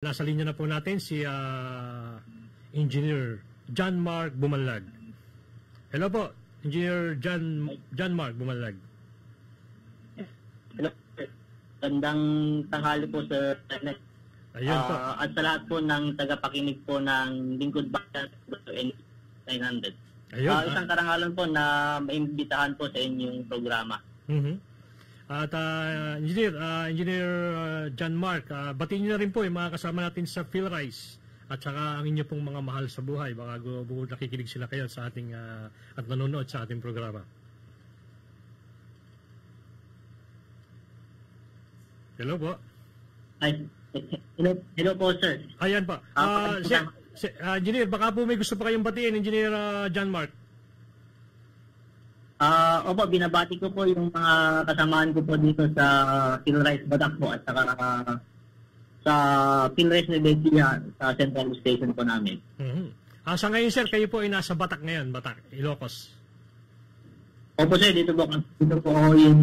Nasa linya na po natin si ah, Engineer John Mark Bumalag. Hello po, Engineer John John Mark Bumalag. Hello. Gandang tanghali po sa Internet. Ayun po. Ah, at sa lahat po ng tagapakinig po ng Lingkod Bayan N 900. Ayun. Ah, isang karangalan po na maimbitahan po sa inyong programa. Mhm. At ah, Engineer, ah, Engineer ah, John Mark, uh, batiin niyo na rin po yung mga kasama natin sa PhilRise at saka ang inyo pong mga mahal sa buhay. Baka bukod nakikinig sila kayo sa ating ah, at nanonood sa ating programa. Hello po. Ay, hello, hello po sir. Ayan pa. Ah, Ah, si, si, ah, engineer, baka po may gusto pa kayong batiin, Engineer ah, John Mark. Ah, opo, binabati ko po yung mga kasamaan ko po dito sa Philrice Batak po at saka ah, sa Philrice Nevesia sa Central Station po namin. Mhm. Ah, sa ngayon, sir, kayo po ay nasa Batak ngayon, Batak, Ilocos. Opo sir, dito po, dito po yung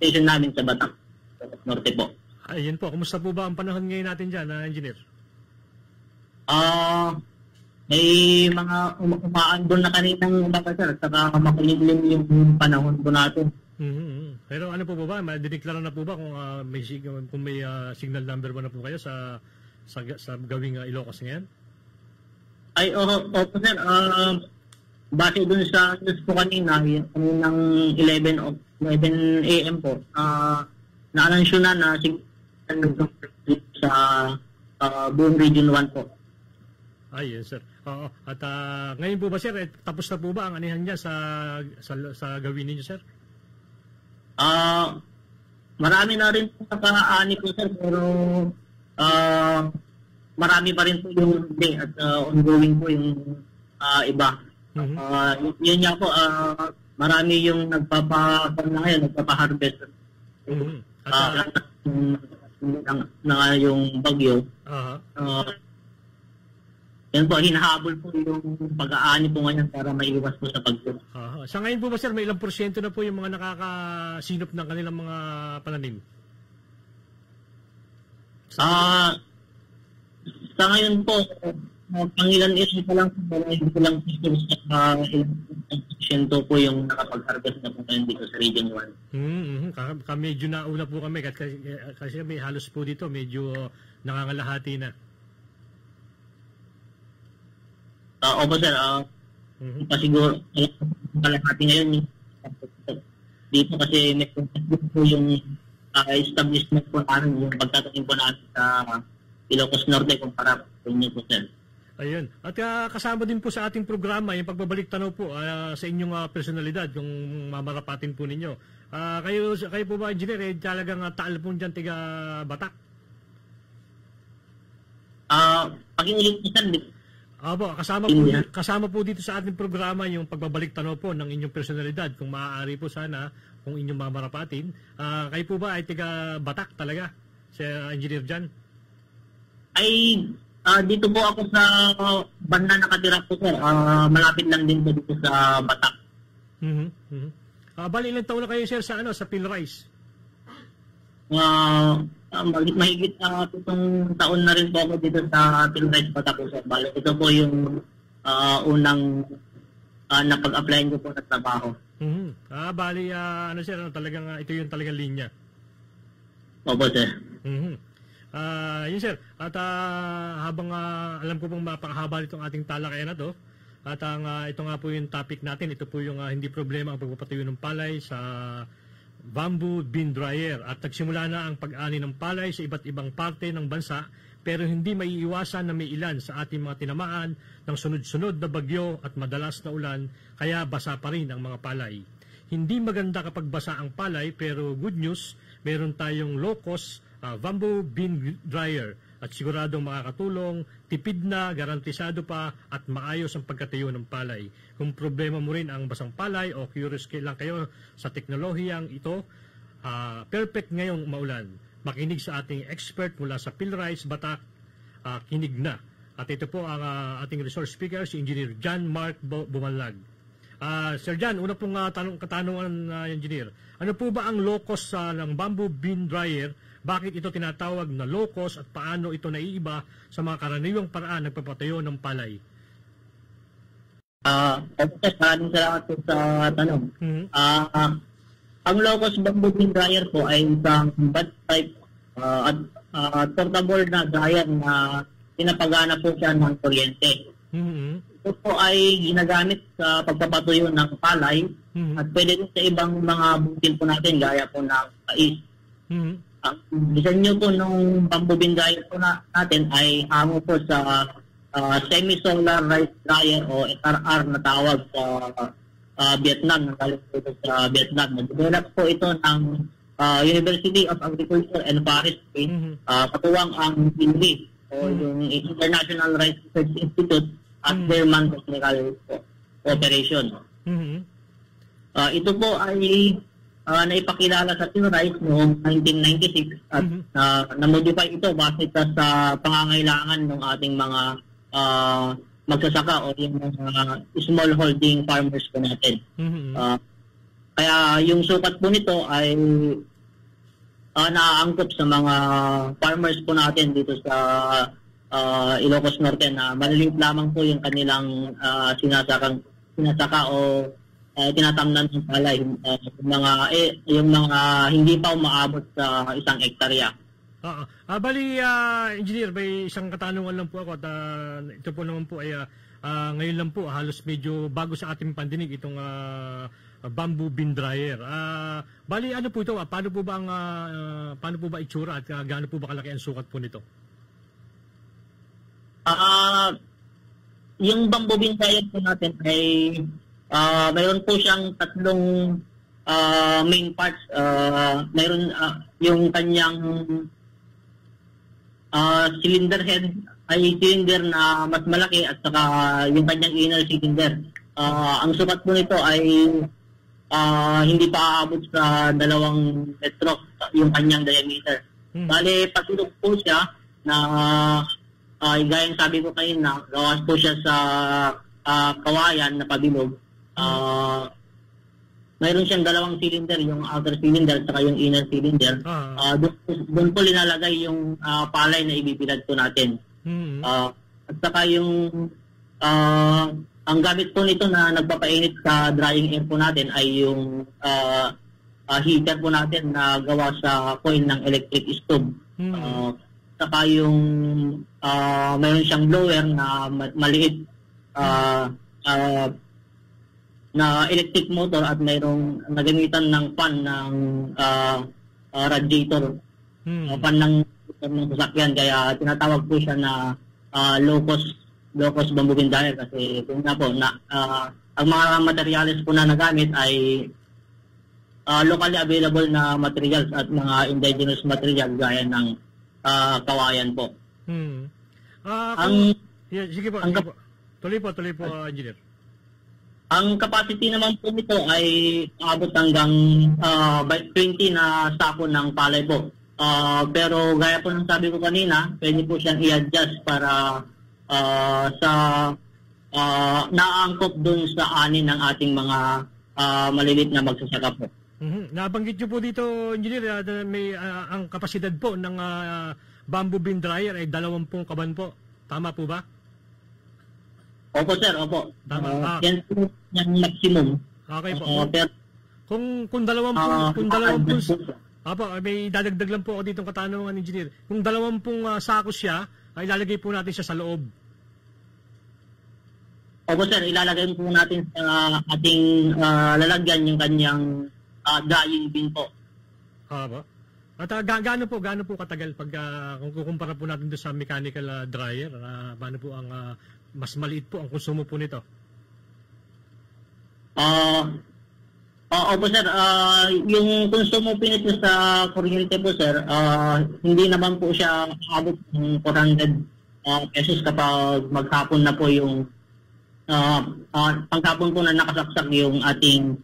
station namin sa Batak. Norte po. Ayun po, kumusta po ba ang panahon ngayon natin dyan, ah, Engineer? Ah, may mga um- umaandon na kaninang umaga sir, at saka makulimlim yung panahon po natin. Mhm. Pero ano po ba ba, madideklara na po ba kung ah, may sig- kung may ah, signal number ba na po kayo sa sa, sa gawing ah, Ilocos ngayon? Ay, oo, opo sir, ah, base dun sa news po kanina, kaninang 11 o 11 a.m. po, ah, na-announce na na sig- sa ah, buong Region 1 po. Ay, yes, sir. Oo. At ah, ngayon po ba, sir, eh, tapos na po ba ang anihan niya sa, sa, sa gawin ninyo, sir? Ah, marami na rin po nakaani po sir, pero ah, marami pa rin po yung hindi at ah, ongoing po yung ah, iba. Mhm. Ah, y- yun nga po, ah, marami yung nagpapa na ngayon, nagpapa-harvest. Mhm. At, Ah, ah, na, na, yung bagyo. aha. Ah, yan po, hinahabol po yung pag-aani po ngayon para maiwas po sa pagtulog. Aha. Sa ngayon po ba, sir, may ilang porsyento na po yung mga nakakasinop ng kanilang mga pananim? Ah, sa ngayon po, uh, pangilan ito pa lang po, hindi ko lang sure sa uh, ilang porsyento po yung nakapag-harvest na po ngayon dito sa Region 1. Mm-hmm. Ka, ka, medyo nauna po kami kasi, kasi may halos po dito medyo nangangalahati na. Uh, opo sir, uh, Mhm. pa siguro, kalahati ngayon dito kasi contact po yung uh, establishment po namin, yung pagtatanim po natin sa Ilocos Norte kumpara po inyo po sir. Ayun. At ah, kasama din po sa ating programa yung pagbabalik tanaw po ah, sa inyong ah, personalidad, yung mamarapatin po ninyo. Ah, kayo, kayo po ba, engineer, eh, talagang uh, taal po dyan, tiga Batak? Ah, pakiulit po sir, Abo, kasama po, kasama po dito sa ating programa yung pagbabalik tanaw po ng inyong personalidad. Kung maaari po sana, kung inyong mamarapatin. Ah, kayo po ba ay tiga Batak talaga? Si Engineer Jan? ay ah, dito po ako sa banda nakatira po sir. Ah, malapit lang din po dito sa Batak. Mhm. mhm. Ah, bali ilang taon na kayo sir sa ano sa Pilrice? Ah, ah, mahigit, ah, pitong taon na rin po ako dito sa Batak po sir. Bale, ito po yung ah, unang ah, napag-applyan ko po sa trabaho. Mhm. Ah, bali ah, ano sir, ano, talagang ah, ito yung talagang linya. Opo sir. Mhm. Ah, yun sir. At ah, habang ah, alam ko pong mapakahaba nitong ating talakayan na to, at ang ah, ito nga po yung topic natin, ito po yung ah, hindi problema ang pagpapatayo ng palay sa bamboo bean dryer at nagsimula na ang pag-ani ng palay sa iba't ibang parte ng bansa pero hindi maiiwasan na may ilan sa ating mga tinamaan ng sunod-sunod na bagyo at madalas na ulan kaya basa pa rin ang mga palay. Hindi maganda kapag basa ang palay pero good news, meron tayong low-cost ah, bamboo bean dryer at siguradong makakatulong, tipid na, garantisado pa at maayos ang pagkatayo ng palay. Kung problema mo rin ang basang palay o curious lang kayo sa teknolohiyang ito, ah, perfect ngayong maulan. Makinig sa ating expert mula sa Pilrice, Batak, ah, kinig na. At ito po ang ah, ating resource speaker, si Engineer John Mark Bumalag. Ah, Sir Jan, una pong ah, tanong, katanungan, ah, engineer. Ano po ba ang low cost sa ng bamboo bean dryer? Bakit ito tinatawag na low cost at paano ito naiiba sa mga karaniwang paraan nagpapatayo ng palay? Ah, opo sir, maraming salamat po sa tanong. Mhm. Ah, ah, ang low-cost bamboo bean dryer po ay isang bud type ah, at ah, portable na dryer na pinapagana po siya ng kuryente. Mhm. Ito po ay ginagamit sa pagpapatuyo ng palay Mhm. at pwede sa ibang mga butil po natin gaya po ng mais. Mhm. Ang disenyo po ng bamboo bean dryer po na, natin ay hango po sa ah, semi-solar rice dryer o SRR na tawag sa ah, Vietnam, nagaling po sa Vietnam. Nag-develop po ito ng ah, University of Agriculture and Forestry, Mhm. uh, katuwang ang INRI o Mhm. yung International Rice Research Institute at Mhm. Berman Technical Cooperation. Mhm. Ah, ito po ay ah, naipakilala sa Rice noong 1996 at ah, na-modify ito base sa, pangangailangan ng ating mga ah, magsasaka o yung mga small holding farmers po natin. Ah, kaya yung sukat po nito ay ah, naaangkop sa mga farmers po natin dito sa ah, Ilocos Norte na maliliit lamang po yung kanilang ah, sinasakang sinasaka o ah, tinatamnan ng palay Ah, yung mga eh, yung mga hindi pa umaabot sa isang ektarya. Ah, ah, bali, ah, engineer, may isang katanungan lang po ako at ah, ito po naman po ay ah, ah, ngayon lang po halos medyo bago sa ating pandinig itong ah, bamboo bean dryer. Ah, bali, ano po ito? Ah, paano po ba ang ah, paano po ba itsura at ah, gaano po ba kalaki ang sukat po nito? Ah, yung bamboo bean dryer po natin ay ah mayroon po siyang tatlong ah, main parts. Ah, mayroon ah, yung kanyang ah, cylinder head ay cylinder na mas malaki at saka yung kanyang inner cylinder. Ah, ang sukat po nito ay ah, hindi pa aabot sa dalawang metro yung kanyang diameter. Hmm. Bale, patulog po siya na ay gaya sabi ko kayo na gawas po siya sa ah, kawayan na pabilog. Ah, mayroon siyang dalawang cylinder, yung outer cylinder at yung inner cylinder. Ah, Ah, doon, doon po linalagay yung ah, palay na ibibilad po natin. mhm. Ah, at saka yung ah, ang gamit po nito na nagpapainit sa drying air po natin ay yung ah, ah, heater po natin na gawa sa coil ng electric stove. Mhm. Ah, saka yung ah, mayroon siyang blower na ma- maliit ah, ah, na electric motor at mayroong nagamitan ng fan ng ah, ah, radiator Mhm. uh, pan ng ng sasakyan kaya tinatawag po siya na ah, low cost low cost bamboo dryer kasi kung nga po na ah, ang mga materials po na nagamit ay ah, locally available na materials at mga indigenous material gaya ng ah, kawayan po. Mhm. Ah, Ang Yeah, sige po, ang sige po. Tuloy po, tuloy po, ah, engineer. Ang capacity naman po nito ay abot hanggang ah, by 20 na sako ng palay po. Ah, pero gaya po ng sabi ko kanina, pwede po siyang i-adjust para ah, sa ah, naangkop dun sa anin ng ating mga ah, maliliit na magsasaka po. Mhm. Nabanggit niyo po dito, engineer, ah, na may ah, ang kapasidad po ng ah, bamboo bean dryer ay 20 kaban po. Tama po ba? Opo sir, opo. Tama. Ah, Ah. yan po yung maximum. Okay po. Kung, pero kung, kung dalawang ah, kung dalawang siya. Apo, may dadagdag lang po ako dito katanungan engineer. Kung dalawampung uh, sako siya, ay ilalagay po natin siya sa loob. Opo sir, ilalagay po natin sa ating ah, lalagyan yung kanyang ah, drying bin po. Apo. At uh, ga- gaano po, gaano po katagal pag ah, kung kukumpara po natin doon sa mechanical ah, dryer, uh, paano po ang ah, mas maliit po ang konsumo po nito? Ah, ah, opo sir, ah, yung konsumo po nito sa kuryente po sir, ah, hindi naman po siya abot ng 400 ah, pesos kapag maghapon na po yung ah, ah, panghapon po na nakasaksak yung ating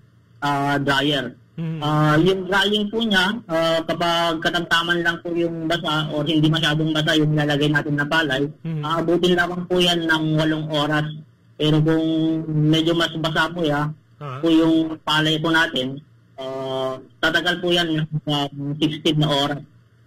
ah, dryer. Mhm. Ah, yung drying po niya, ah, kapag katamtaman lang po yung basa o hindi masyadong basa yung nilalagay natin na palay, Mhm. aabutin lamang po yan ng walong oras. Pero kung medyo mas basa po ya, Ah. po yung palay po natin, uh, tatagal po yan ng 16 na oras.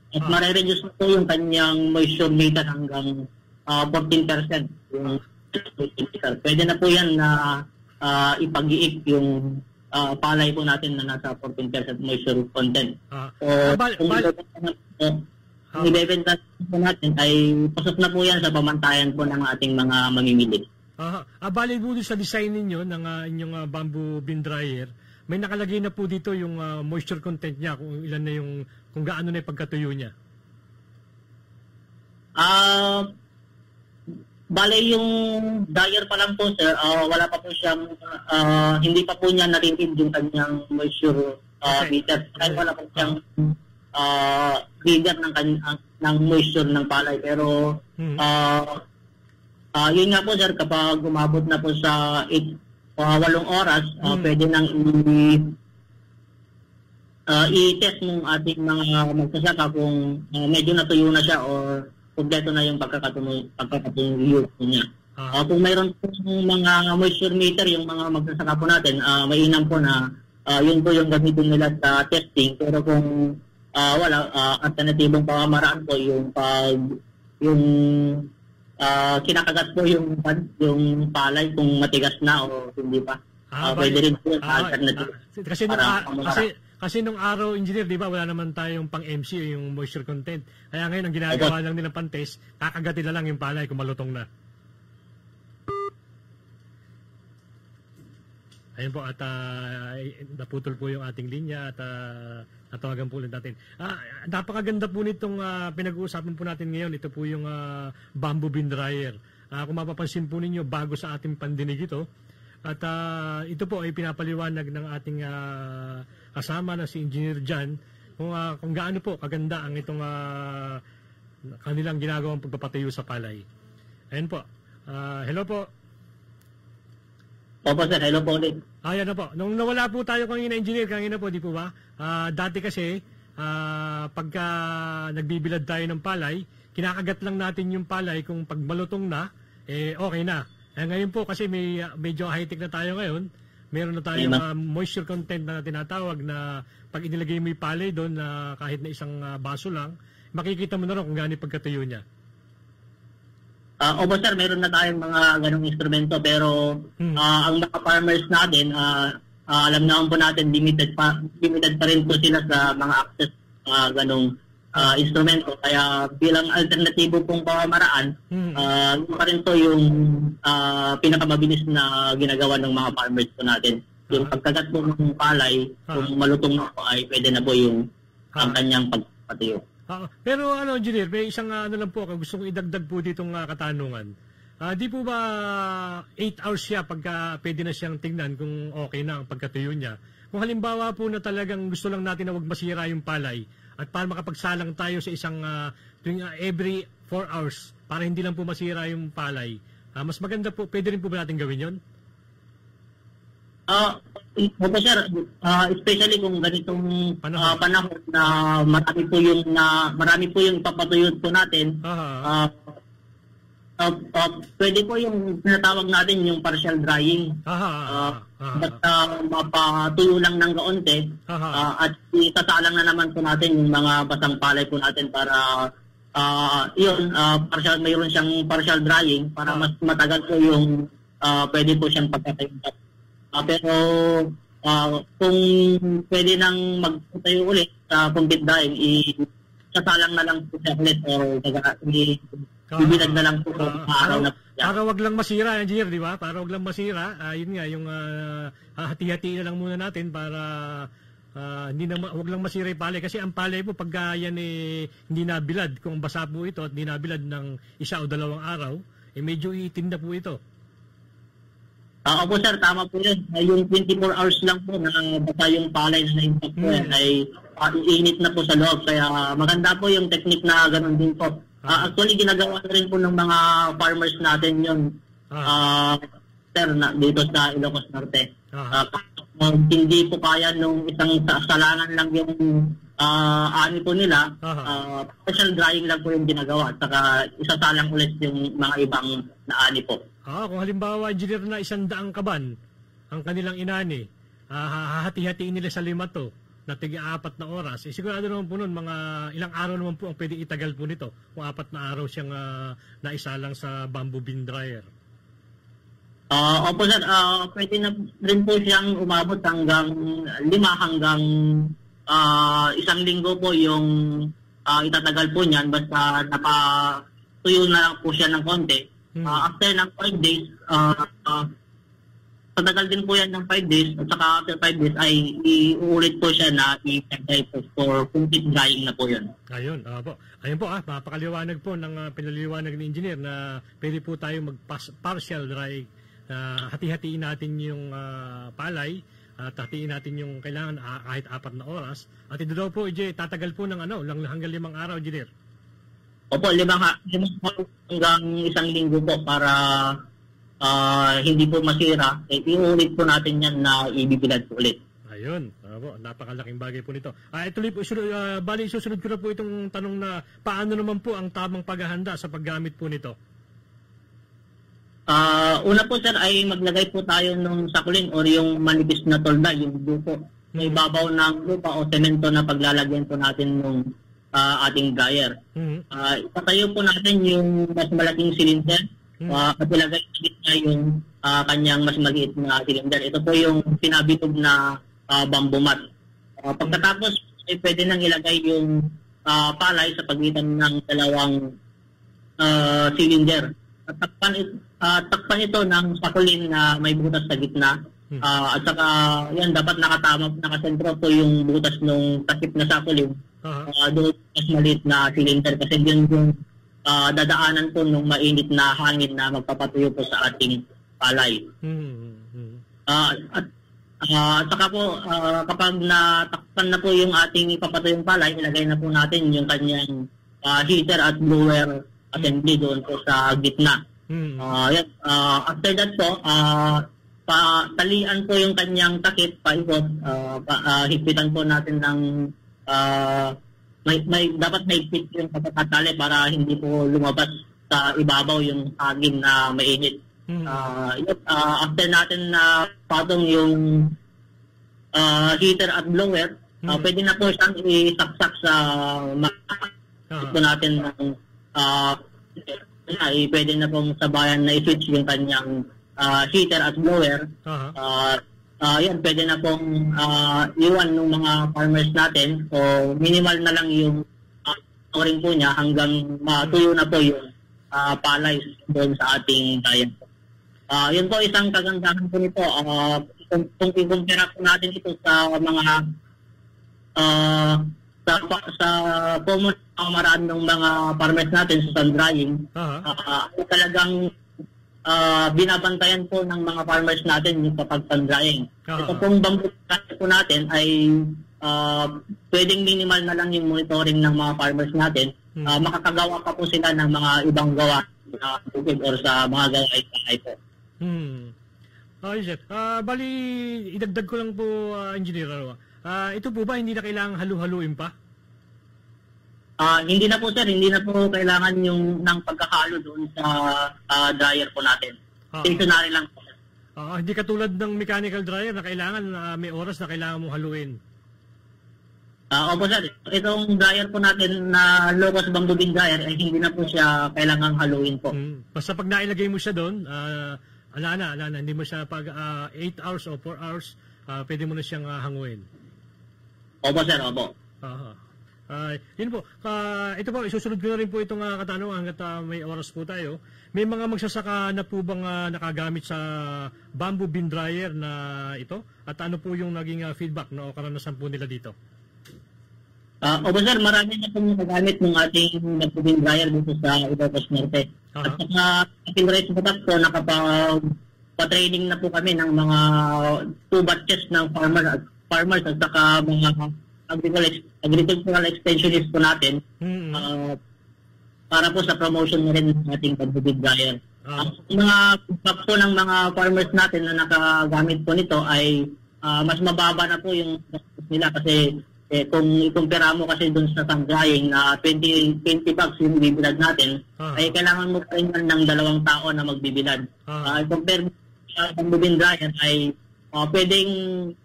At mare-reduce na po yung kanyang moisture meter hanggang ah, 14%. Yung meter. Pwede na po yan na ah, ipag-iik yung ah, palay po natin na nasa 14% moisture content. Ah, So, ah, bal- bal- Ah. ibebenta po natin ay pasok na po yan sa pamantayan po ng ating mga mamimili. Aha. Ah, bali po sa design ninyo ng ah, inyong ah, bamboo bin dryer, may nakalagay na po dito yung ah, moisture content niya, kung ilan na yung, kung gaano na yung pagkatuyo niya. Ah, bale yung dryer pa lang po sir, ah, wala pa po siyang ah, hindi pa po niya narinig yung kanyang moisture Okay. meter. Kaya wala po siyang ah, reader ng ah, ng moisture ng palay pero Hmm. ah ah, yun nga po sir kapag umabot na po sa 8 walong oras, ah, Hmm. pwede nang i ah, i-test ng ating mga magsasaka kung ah, medyo natuyo na siya or kompleto na yung pagkakatuyo, pagkakatuyo niya. Ah, Ah, kung mayroon po mga moisture meter yung mga magsasaka po natin, ah, mainam po na ah, yun po yung gamitin nila sa testing. Pero kung ah, wala, ah, alternatibong pamamaraan po yung pag yung ah, kinakagat po yung yung palay kung matigas na o hindi pa. Ah, bali- pwede rin po yung ah, alternative. ah, kasi Para ah, kasi, kasi nung araw, engineer, di ba, wala naman tayong pang MC o yung moisture content. Kaya ngayon, ang ginagawa lang nilang pang-test, kakagatin na lang yung palay kung malutong na. Ayun po, at ah, naputol po yung ating linya at uh, natawagan po ulit natin. Ah, napakaganda po nitong ah, pinag-uusapan po natin ngayon. Ito po yung ah, bamboo bin dryer. Ah, kung mapapansin po ninyo, bago sa ating pandinig ito. At ah, ito po ay pinapaliwanag ng ating ah, kasama na si Engineer Jan kung, ah, kung gaano po kaganda ang itong ah, kanilang ginagawang pagpapatayo sa palay. Ayun po. Ah, hello po. Opo sir, hello po ulit. Ayan na po. Nung nawala po tayo kanina, engineer, kanina po, di po ba? Ah, dati kasi, ah, pagka nagbibilad tayo ng palay, kinakagat lang natin yung palay kung pag malutong na, eh okay na. Eh, ngayon po kasi may medyo high-tech na tayo ngayon, meron na tayong ah, moisture content na tinatawag na pag inilagay mo yung palay doon na kahit na isang ah, baso lang, makikita mo na rin kung gaano pagkatuyo niya. Ah, opo sir, meron na tayong mga ganong instrumento pero Hmm. ah, ang mga farmers natin, ah, ah, alam naman po natin limited pa limited pa rin po sila sa mga access mga ganong ah, instrumento. Kaya bilang alternatibo pong pamamaraan, Hmm. pa rin po yung ah, pinakamabilis na ginagawa ng mga farmers po natin. Yung pagkagat po ng palay, Ah. kung malutong na po ay pwede na po yung ang Ah. kanyang pagpatiyo. Pero ano, engineer, may isang ano lang po ako, gusto kong idagdag po ditong ah, katanungan. Ah, di po ba 8 hours siya pagka pwede na siyang tingnan kung okay na ang pagkatuyo niya? Kung halimbawa po na talagang gusto lang natin na wag masira yung palay at para makapagsalang tayo sa isang tuwing ah, every 4 hours para hindi lang po masira yung palay, ah, mas maganda po, pwede rin po ba natin gawin yon? Ah, uh, sir, ah, especially kung ganitong Panahon. ah, panahon na marami po yung na marami po yung papatuyot po natin. Ah, Ah, ah, ah, pwede po yung tinatawag natin yung partial drying. ah, ah, Ah, ah, ah, basta mapatuyo lang ng kaunti ah, at isasalang na naman po natin yung mga basang palay po natin para ah yun, ah, partial, mayroon siyang partial drying para Ah. mas matagal po yung ah, pwede po siyang pagkatayo. Ah, pero ah, kung pwede nang magtayo ulit sa complete drying, isasalang na lang po siya ulit or i- bibilag na lang po Ah, mga araw na siya. Para wag lang masira, engineer, di ba? Para wag lang masira, ah, yun nga, yung ah, hati-hati na lang muna natin para ah, hindi na, wag lang masira yung palay. Kasi ang palay po, pagka yan eh, hindi nabilad, kung basa po ito at hindi nabilad ng isa o dalawang araw, eh medyo iitim na po ito. Ah, opo sir, tama po yun. Ah, yung 24 hours lang po na basta yung palay na na-impact po yan Hmm. ay ah, init na po sa loob. Kaya maganda po yung technique na ganun din po. Ah, actually, ginagawa na rin po ng mga farmers natin yun. Ah, Ah, sir, na, dito sa Ilocos Norte. ah, Ah, kung hindi po kaya nung isang sa- salangan lang yung ah, ani po nila, ah, partial drying lang po yung ginagawa. At saka isasalang ulit yung mga ibang na ani po. ah, kung halimbawa, engineer na isang daang kaban, ang kanilang inani, uh, hahati-hatiin nila sa lima to na tiga-apat na oras, eh, sigurado naman po nun, mga ilang araw naman po ang pwede itagal po nito kung apat na araw siyang uh, naisalang sa bamboo bean dryer. Uh, opo sir, uh, pwede na rin po siyang umabot hanggang lima hanggang uh, isang linggo po yung uh, itatagal po niyan basta napatuyo na lang po siya ng konti. Hmm. Uh, after ng 5 days, uh, uh, Patagal din po yan ng 5 days at saka after 5 days ay iuulit po siya na i-apply po for complete drying na po yun. Ayun, uh, po. Ayun po ah, mapakaliwanag po ng uh, pinaliwanag ni engineer na pwede po tayo mag-partial dry. Uh, hati-hatiin natin yung uh, palay at hatiin natin yung kailangan uh, kahit apat na oras. At ito daw po, EJ, tatagal po ng ano, lang hanggang limang araw, engineer. Opo, limang, limang hanggang isang linggo po para uh, hindi po masira, eh, iulit po natin yan na ibibilad po ulit. Ayun, uh, napakalaking bagay po nito. Ah, ituloy po, sunod, uh, bali susunod ko na po itong tanong na paano naman po ang tamang paghahanda sa paggamit po nito? Uh, una po sir ay maglagay po tayo ng sakulin or yung manipis na tolda, yung dupo. May hmm. babaw ng lupa o semento na paglalagyan po natin ng uh, ating dryer. Mm-hmm. Uh, ipatayo po natin yung mas malaking cylinder Hmm. Uh, at ilagay niya yung uh, kanyang mas maliit na cylinder. Ito po yung pinabilog na uh, bamboo mat. Uh, pagkatapos, ay pwede nang ilagay yung uh, palay sa pagitan ng dalawang uh, cylinder. At takpan, uh, takpan ito ng sakulin na may butas sa gitna. Uh, at saka, yan, dapat nakatama, nakasentro po yung butas ng takip na sakulin. Uh-huh. Uh, doon mas maliit na cylinder kasi yun yung uh, dadaanan po ng mainit na hangin na magpapatuyo po sa ating palay. Mm-hmm. Uh, at uh, saka po, uh, kapag natakpan na po yung ating ipapatuyong palay, ilagay na po natin yung kanyang uh, heater at blower assembly mm-hmm. doon po sa gitna. Mm-hmm. Uh, yan, uh, after that po, uh, patalian po yung kanyang takip, paikot, uh, pa, uh, higpitan po natin ng uh, may, may dapat may fit yung pagkakatali para hindi po lumabas sa ibabaw yung hangin na mainit. Mm-hmm. Uh, uh, after natin na uh, patong yung uh, heater at blower, mm-hmm. uh, pwede na po siyang isaksak sa uh-huh. natin ng uh, ay pwede na pong sabayan na i-switch yung kanyang uh, heater at blower. Uh-huh. Uh, uh, yan, pwede na pong uh, iwan ng mga farmers natin. So, minimal na lang yung uh, rin po niya hanggang matuyo na po yung uh, palay doon sa ating bayan. Uh, yun po isang kagandahan po nito. Uh, kung, kung i-compare po natin ito sa mga uh, sa, sa common kamaraan ng mga farmers natin sa sun drying, uh-huh. uh, talagang uh, binabantayan po ng mga farmers natin yung kapag pan-drying. Uh-huh. Ito pong bamboo po natin ay uh, pwedeng minimal na lang yung monitoring ng mga farmers natin. Hmm. Uh, makakagawa pa po sila ng mga ibang gawa sa uh, or sa mga gawain sa po. Hmm. Okay, sir. Uh, bali, idagdag ko lang po, uh, engineer. Uh, ito po ba hindi na kailangang halu-haluin pa? Uh, hindi na po sir, hindi na po kailangan yung ng pagkakalo doon sa uh, dryer po natin. Ah. Stationary lang po. Uh, hindi katulad ng mechanical dryer na kailangan uh, may oras na kailangan mo haluin. Uh, opo sir, itong dryer po natin na Locos Bamboo Bean Dryer ay hindi na po siya kailangang haluin po. Hmm. Basta pag nailagay mo siya doon, uh, ala na, ala na, hindi mo siya pag 8 uh, hours o 4 hours, uh, pwede mo na siyang uh, hanguin. Opo sir, opo. Uh-huh. Uh, yun po. Uh, ito po, isusunod ko na rin po itong uh, katanungan hanggat uh, may oras po tayo. May mga magsasaka na po bang uh, nakagamit sa bamboo bean dryer na ito? At ano po yung naging uh, feedback no, o karanasan po nila dito? Uh, o sir, marami na pong nagagamit ng ating bamboo bean dryer dito sa Ilocos Norte. Uh-huh. At saka, rice product po, nakapag pa-training na po kami ng mga two batches ng farmer, farmers at saka mga agricultural, agricultural extensionist po natin mm-hmm. uh, para po sa promotion na rin ng ating pagbibig dryer. Uh, Ang mga feedback po ng mga farmers natin na nakagamit po nito ay uh, mas mababa na po yung nila kasi eh, kung ikumpira mo kasi dun sa sun drying na uh, 20, 20 bucks yung bibilad natin, uh-huh. ay kailangan mo pa rin ng dalawang tao na magbibilad. Uh-huh. Uh, compare sa pagbibig dryer ay uh, pwedeng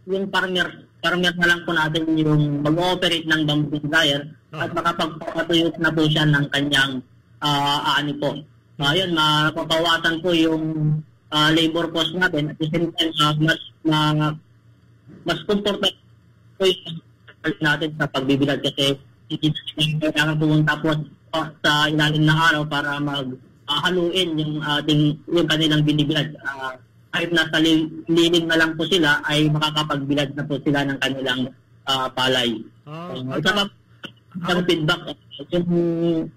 yung farmer, farmer na lang po natin yung mag-ooperate ng bamboo dryer at makapagpapatuyo na po siya ng kanyang uh, ani po. Uh, yun, mapapawasan po yung uh, labor cost natin at the same time uh, mas ma, mas comfortable po yung natin sa pagbibilad kasi kailangan pumunta po sa ilalim ng araw para mag uh, haluin yung ating yung kanilang binibilad. Uh, kahit nasa lilim na lang po sila ay makakapagbilad na po sila ng kanilang uh, palay. Oh, uh, isa pa isang feedback yung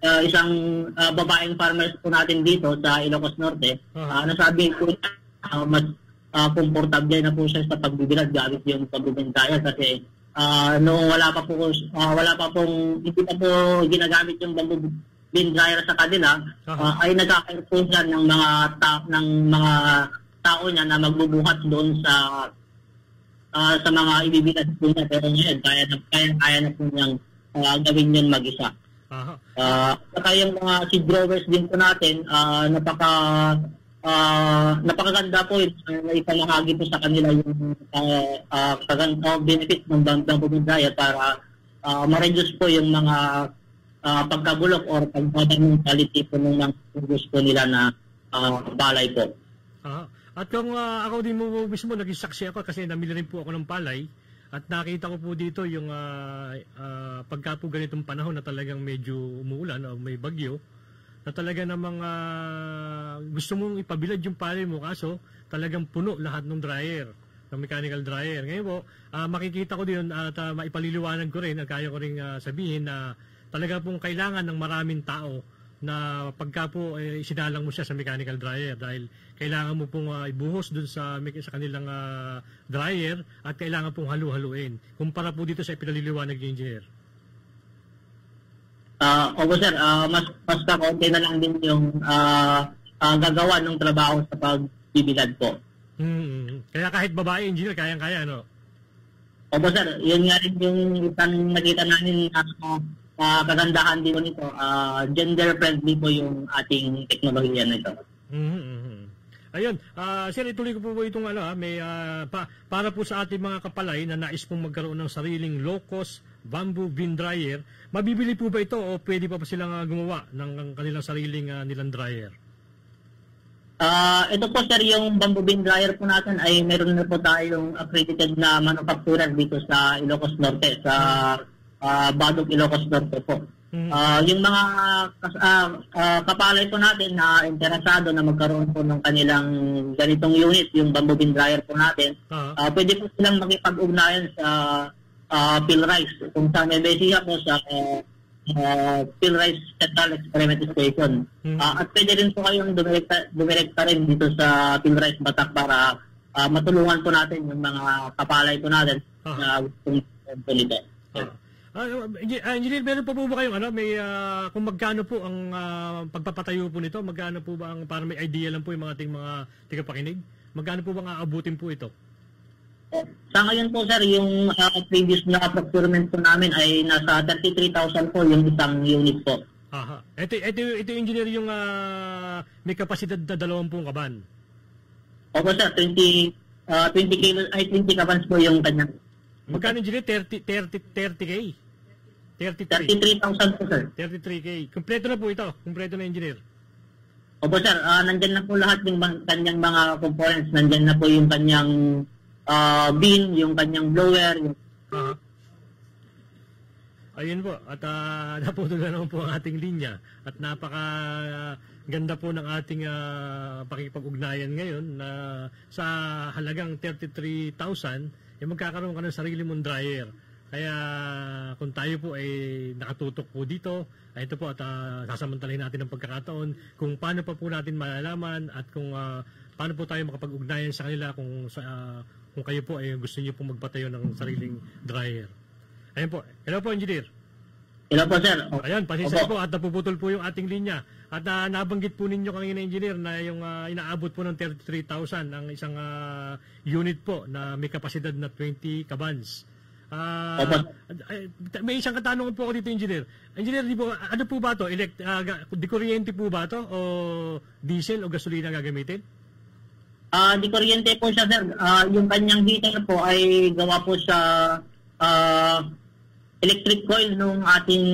uh, isang uh, babaeng farmers po natin dito sa Ilocos Norte, uh, uh nasabi ko uh, mas uh, komportable na po siya sa pagbibilad gamit yung pagbibintaya kasi uh, noong wala pa po uh, wala pa pong hindi pa po ginagamit yung bamboo bin dryer sa kanila uh-huh. uh, ay nagkakaroon ng mga ta- ng mga tao niya na magbubuhat doon sa uh, sa mga ibibilad po niya pero ngayon kaya na kaya, kaya na po niyang uh, gawin yun mag-isa. Uh-huh. Uh, saka yung mga seed growers din po natin uh, napaka uh, napakaganda po ito na po sa kanila yung uh, uh, kaganda benefit ng bamboo dryer para uh, ma-reduce po yung mga uh, pagkabulok or pagbadan ng quality po ng mga gusto nila na uh, balay po. Uh, at kung uh, ako din mo mismo naging saksi ako kasi namili rin po ako ng palay at nakita ko po dito yung uh, uh, pagka po ganitong panahon na talagang medyo umuulan o may bagyo na talaga namang uh, gusto mong ipabilad yung palay mo kaso talagang puno lahat ng dryer ng mechanical dryer. Ngayon po, uh, makikita ko din at uh, maipaliliwanag ko rin at kaya ko rin uh, sabihin na talaga pong kailangan ng maraming tao na pagka po eh, sinalang mo siya sa mechanical dryer dahil kailangan mo pong uh, ibuhos dun sa, sa kanilang uh, dryer at kailangan pong halu-haluin. Kumpara po dito sa ipinaliliwanag ng engineer. Uh, opo sir, uh, mas, mas kakonti na lang din yung uh, uh, gagawa ng trabaho sa pagbibilad po. Mm-hmm. Kaya kahit babae engineer, kayang-kaya, no? Opo sir, yun nga rin yung isang nakita namin uh, uh, kagandahan din nito, uh, gender friendly po yung ating teknolohiya nito. Mm-hmm. Ayun, uh, sir, ituloy ko po po itong ano, may, uh, pa, para po sa ating mga kapalay na nais pong magkaroon ng sariling low-cost bamboo bin dryer, mabibili po ba ito o pwede pa pa silang uh, gumawa ng, ng kanilang sariling uh, nilang dryer? Uh, ito po sir, yung bamboo bin dryer po natin ay meron na po tayong accredited na manufacturer dito sa Ilocos Norte, sa uh, Badog Ilocos Norte po. Mm-hmm. Uh, yung mga uh, uh, kapalay po natin na interesado na magkaroon po ng kanilang ganitong unit, yung bamboo bin dryer po natin, uh-huh. uh, pwede po silang makipag-ugnayan sa uh, Pilrice. Kung sa may siya po sa uh, uh, Pilrice Central Experiment Station. Mm-hmm. Uh, at pwede rin po kayong dumirekta, dumirekta rin dito sa Pilrice Batak para uh, matulungan po natin yung mga kapalay po natin uh-huh. na gustong uh. Uh, engineer, meron pa po ba kayong ano, may uh, kung magkano po ang uh, pagpapatayo po nito? Magkano po ba ang para may idea lang po yung mga ating mga tigapakinig? Magkano po bang aabutin po ito? Sa ngayon po sir, yung uh, previous na procurement po namin ay nasa 33,000 po yung isang unit po. Aha. Ito, ito, ito engineer yung uh, may kapasidad na 20 kaban. Opo sir, 20, uh, 20 kilo, ay 20 kabans po yung kanyang. Magkano engineer? 30, 30, 30K? 33. 33,000 po, sir. 33K. Kompleto na po ito. Kompleto na engineer. Opo, sir. Uh, nandyan na po lahat yung kanyang mga components. Nandyan na po yung kanyang uh, bin, yung kanyang blower. Yung... Uh-huh. Ayun po. At uh, naputol na naman po ang ating linya. At napaka uh, ganda po ng ating uh, pakipag-ugnayan ngayon na sa halagang 33,000, eh magkakaroon ka ng sarili mong dryer kaya kung tayo po ay nakatutok po dito, ay ito po at uh, sasamantalahin natin ang pagkakataon kung paano pa po natin malalaman at kung uh, paano po tayo makapag-ugnayan sa kanila kung sa, uh, kung kayo po ay gusto niyo po magpatayo ng sariling dryer. Ayun po. Hello po, engineer. Hello po, sir. Ayan, pasensya po at napuputol po yung ating linya. At uh, nabanggit po ninyo kanina, engineer, na yung uh, inaabot po ng 33,000 ang isang uh, unit po na may kapasidad na 20 kabans. Uh, may isang katanungan po ako dito, engineer. Engineer, di po, ano po ba to? Elect, uh, di kuryente po ba to? O diesel o gasolina gagamitin? Ah, di kuryente po siya, sir. Ah, yung kanyang heater po ay gawa po sa ah, electric coil nung ating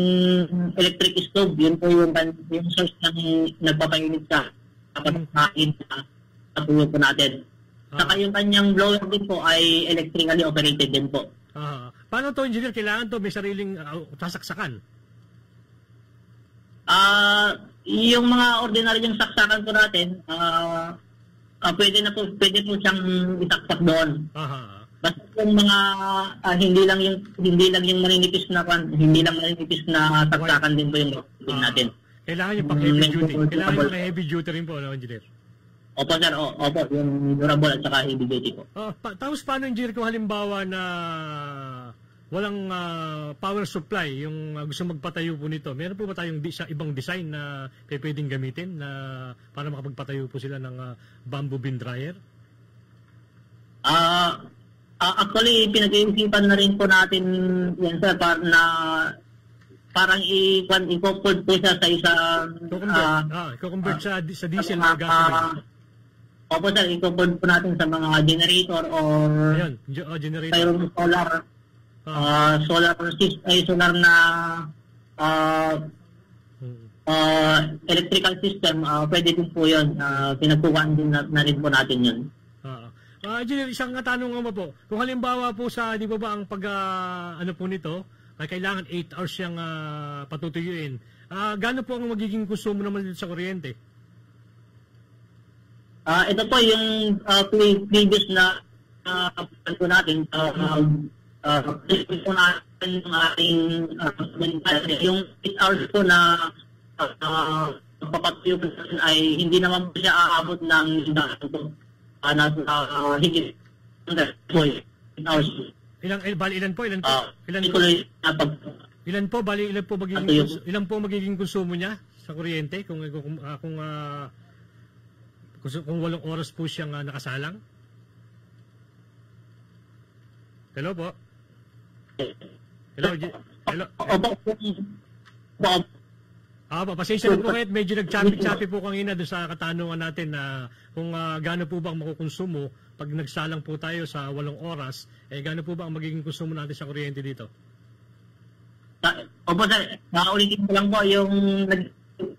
electric stove. Yun po yung, yung source ng nagpapainit sa sa sa tuyo po natin. Saka yung kanyang blower din po ay electrically operated din po. Ah, paano to engineer? Kailangan to may sariling uh, sasaksakan. Ah, yung mga ordinaryong saksakan po natin, ah, ah, pwede na po pwede po siyang isaksak doon. Aha. Basta yung mga ah, hindi lang yung hindi lang yung maninipis na hindi lang maninipis na saksakan din po yung Ah, natin. Kailangan yung pang heavy duty. Kailangan yung heavy duty rin po, no, engineer? Opo sir, o, opo, yung durable at saka heavy duty po. Ah, pa, tapos paano engineer kung halimbawa na walang ah, power supply yung ah, gusto magpatayo po nito? Meron po ba tayong di, sa ibang design na pe- pwedeng gamitin na para makapagpatayo po sila ng ah, bamboo bean dryer? Ah, ah, actually pinag-iisipan na rin po natin yan sir para na parang i-con- i-coupled po siya sa isang Kukonvert, ah, ah, kukonvert sa, di- sa diesel or gasoline. Ah, Opo sir, i-coupled po natin sa mga generator or Ayun, ge- oh, generator. mayroong solar Ah, ah, solar system ay solar na ah, mm. ah, electrical system, ah, pwede din po yun. Uh, pinagkuhaan din na, na rin po natin yun. Ah, ah, engineer, isang katanungan mo po. Kung halimbawa po sa, di ba ba ang pag, ah, ano po nito, ay kailangan 8 hours siyang ah, patutuyuin. Ah, gaano po ang magiging konsumo naman dito sa kuryente? Ah, ito po yung pre- previous na uh, po natin uh, uh, po natin yung ating uh, yung 8 hours po na uh, papatuyo po natin ay hindi naman po siya aabot ng dahil po uh, nasa uh, higit po 8 hours Ilang, eh, bali, ilan po? Ilan po? uh, Ilan po? na Ilan po? Bali, ilan po magiging, ilan po magiging konsumo niya sa kuryente? Kung, kung, ah, kung, ah, kung, kung walong oras po siyang ah, nakasalang? Hello po? Hello? Hello? opo Ah, pa, pasensya na po kayo at medyo nag-choppy-choppy po kanina doon sa katanungan natin na kung uh, gaano po ba ang makukonsumo pag nagsalang po tayo sa walong oras, eh gaano po ba ang magiging konsumo natin sa kuryente dito? Opo sir, nakaulitin ko lang po yung nag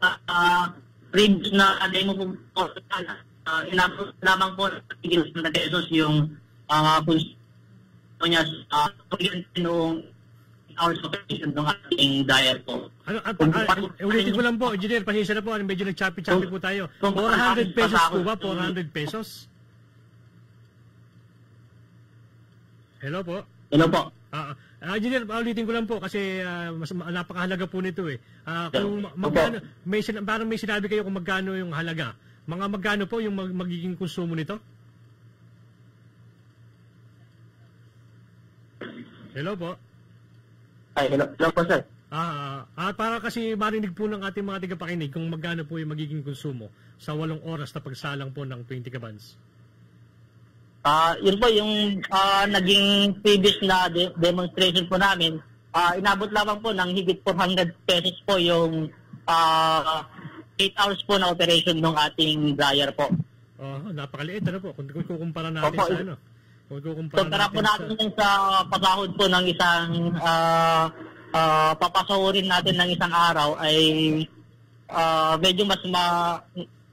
uh, previous na demo po uh, inabot lamang po tigil na pesos yung uh, kung niya sa kuryente noong hours of operation ng ating diet po. Ano, ah, Kung ah, ulitin ko lang po, engineer, pasensya na po, ano, medyo nag-choppy-choppy po tayo. Kung- 400 pesos po ba? kung- 400 pesos? Hello po? Hello po. Ah, ah, engineer, ulitin ko lang po kasi ah, mas ma- napakahalaga po nito eh. Ah, kung ma- magkano, may parang may sinabi kayo kung magkano yung halaga. Mga magkano po yung mag- magiging konsumo nito? Hello po. Ay, hello, hello po sir. Ah, ah, para kasi marinig po ng ating mga tagapakinig kung magkano po yung magiging konsumo sa walong oras na pagsalang po ng 20 kabans. Ah, yun po yung ah, naging previous na de- demonstration po namin. Ah, inabot lamang po ng higit 400 pesos po yung ah 8 hours po na operation ng ating dryer po. Oh, napakaliit ano po kung kukumpara natin Opo, sa ano. Kung kukumpara So, tara po natin yung sa pasahod po ng isang uh, uh, papasahurin natin ng isang araw ay ah, medyo mas ma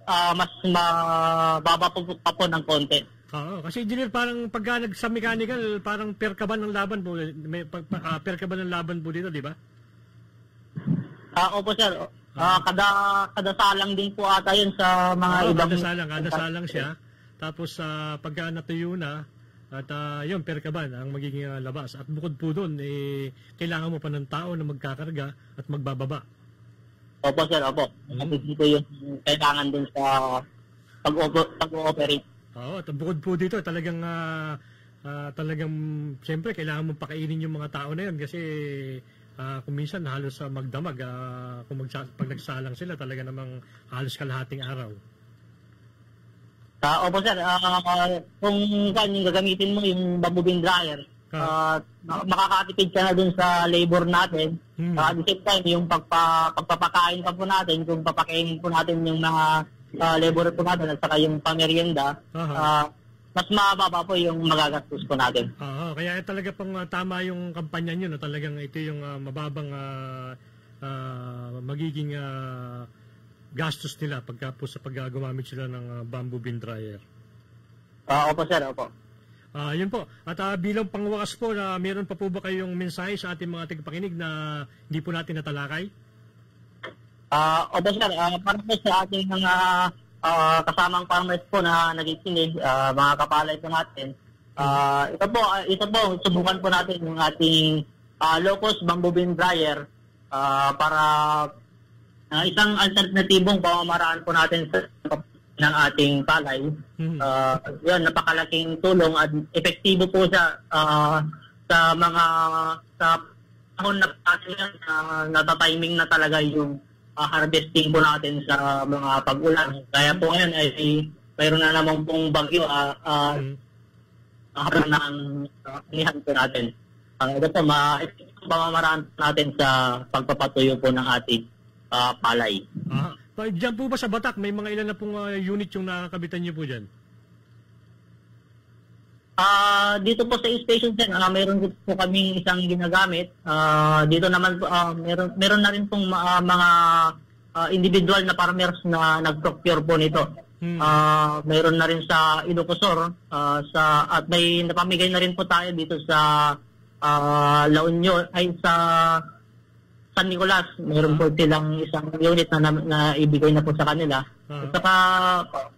ah, mas mababa po pa po ng konti. Oo, kasi engineer parang pagka nag sa mechanical, parang per kaban ng laban po, may pa, pa- ah, per kaban ng laban po dito, di ba? Ah, opo sir. Ah, kada kada salang din po ata yun sa mga Oo, ibang kada salang, kada salang siya. Tapos sa pagka natuyo na, at uh, yun, per kaban ang magiging ah, labas. At bukod po doon, eh, kailangan mo pa ng tao na magkakarga at magbababa. Opo sir, opo. Kasi dito yung kailangan din sa pag-oper- pag-ooperate. Oo, at bukod po dito, talagang, ah, ah, talagang, siyempre, kailangan mong pakainin yung mga tao na yun kasi ah, kung minsan halos sa magdamag, ah, kung magsa- pag nagsalang sila, talaga namang halos kalahating araw. Ah, opo sir, Ah, kung saan yung gagamitin mo yung bamboo dryer, ah, mak- makakatipid ka na dun sa labor natin. Hmm. Ah, at the same time, yung pagpa, pagpapakain pa po natin, kung papakainin po natin yung mga uh, labor po natin at saka yung pamerienda, Aha. ah, mas mababa po yung magagastos po natin. Oo, kaya talaga pong ah, tama yung kampanya nyo, no? talagang ito yung ah, mababang ah, ah, magiging ah, gastos nila pagka po sa pag gumamit sila ng ah, bamboo bean dryer. Ah, opo sir, opo. Ah, yun po. At ah, bilang pangwakas po, na meron pa po ba kayong mensahe sa ating mga tagapakinig na hindi po natin natalakay? Ah, opo sir, ah, para po sa ating mga ah, kasamang farmers po na nagikinig, ah, mga kapalay po natin, ah, ito po, ah, ito po, subukan po natin yung ating ah, low-cost bamboo bean dryer ah, para ah, isang alternatibong pamamaraan po natin sa ng ating palay. Mhm. Ah, yun, napakalaking tulong at epektibo po siya ah, sa mga sa panahon na uh, natatiming na talaga yung ah, harvesting po natin sa mga pag-ulan. Kaya po ngayon ay mayroon na naman pong bagyo ah uh, Mhm. harap ng uh, po natin. Uh, ito po, ma-effective pamamaraan natin sa pagpapatuyo po ng ating ah, palay. Ah, pa- dyan po ba sa Batak, may mga ilan na pong ah, unit yung nakakabitan nyo po dyan? Ah, dito po sa station ah, meron din po kaming isang ginagamit. Ah, dito naman po ah, meron meron na rin pong ah, mga ah, individual na farmers na nag-procure po nito. Hmm. Ah, meron na rin sa Ilocosur ah, sa at may napamigay na rin po tayo dito sa ah, La Union ay sa San Nicolas. Meron po silang isang unit na, na, na ibigay na po sa kanila. Ah. At saka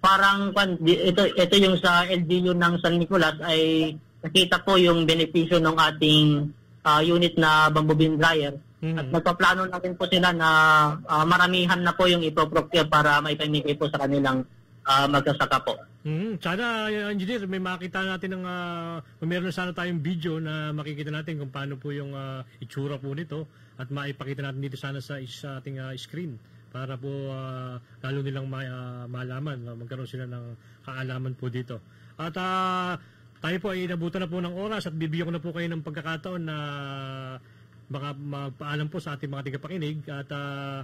parang ito ito yung sa LGU ng San Nicolas ay nakita po yung benepisyo ng ating ah, unit na bamboo bean dryer. Mhm. At nagpaplano na rin po sila na ah, maramihan na po yung ipoprocure para maipamigay po sa kanilang ah, magsasaka po. Hmm, sana, uh, engineer, may makita natin ng, uh, meron na sana tayong video na makikita natin kung paano po yung ah, itsura po nito at maipakita natin dito sana sa, sa ating ah, screen para po ah, lalo nilang ma- ah, malaman, na magkaroon sila ng kaalaman po dito. At ah, tayo po ay inabutan na po ng oras at bibigyan ko na po kayo ng pagkakataon na baka magpaalam po sa ating mga tigapakinig at ah,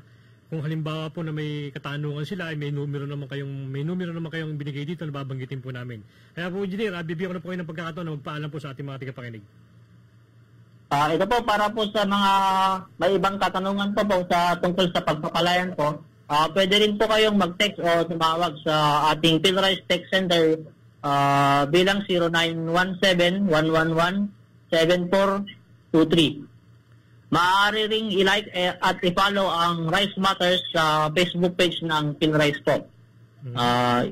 kung halimbawa po na may katanungan sila ay may numero naman kayong may numero naman kayong binigay dito na babanggitin po namin. Kaya po engineer, bibigyan ko na po kayo ng pagkakataon na magpaalam po sa ating mga tigapakinig. Ah, ito po para po sa mga may ibang katanungan po po sa tungkol sa pagpapalayan po. Ah, pwede rin po kayong mag-text o tumawag sa ating Pilrice Tech Center ah, bilang 0917-111-7423. Maaari ring i-like eh, at i-follow ang Rice Matters sa Facebook page ng Pilrice po. Ah,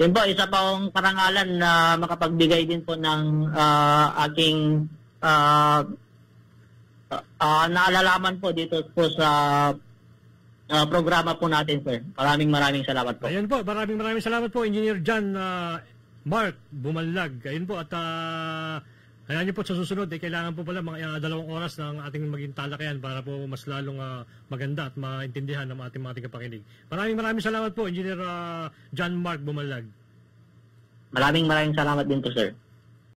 yun po, isa pang karangalan na makapagbigay din po ng ah, aking ah, ah, naalalaman po dito po sa ah, programa po natin, sir. Maraming maraming salamat po. Ayun po, maraming maraming salamat po Engineer John ah, Mark Bumalag. Ayun po at uh, hayaan niyo po sa susunod eh, kailangan po pala mga ah, dalawang oras ng ating maging talakayan para po mas lalong ah, maganda at maintindihan ng ating mga tagapakinig. Maraming maraming salamat po Engineer ah, John Mark Bumalag. Maraming maraming salamat din po, sir.